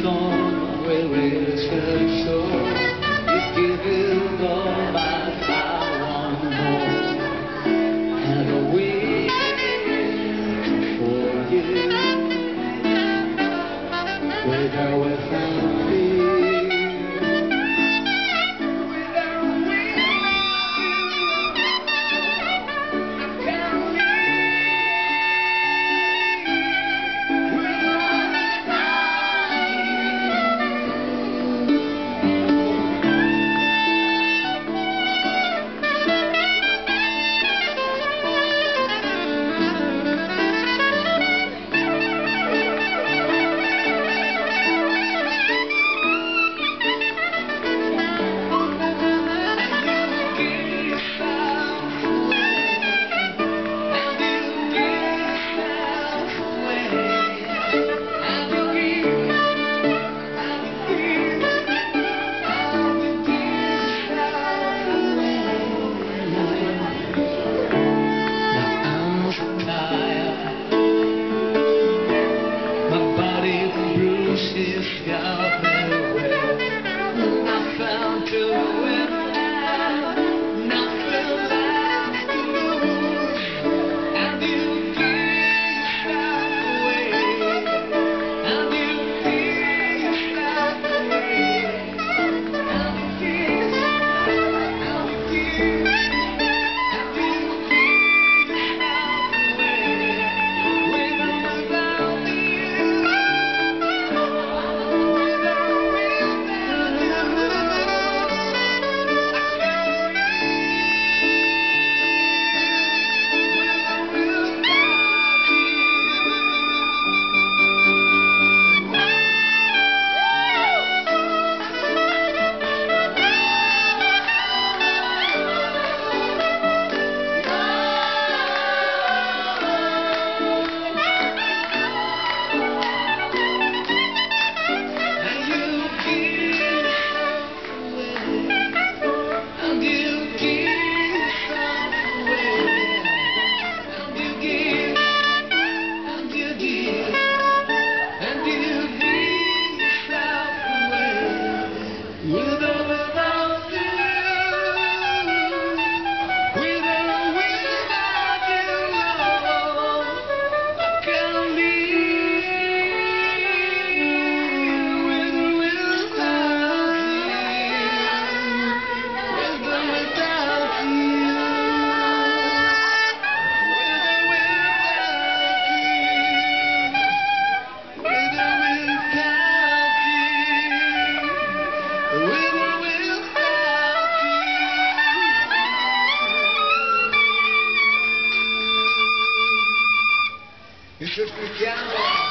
storm where it's her shore. Руси святой. Isso é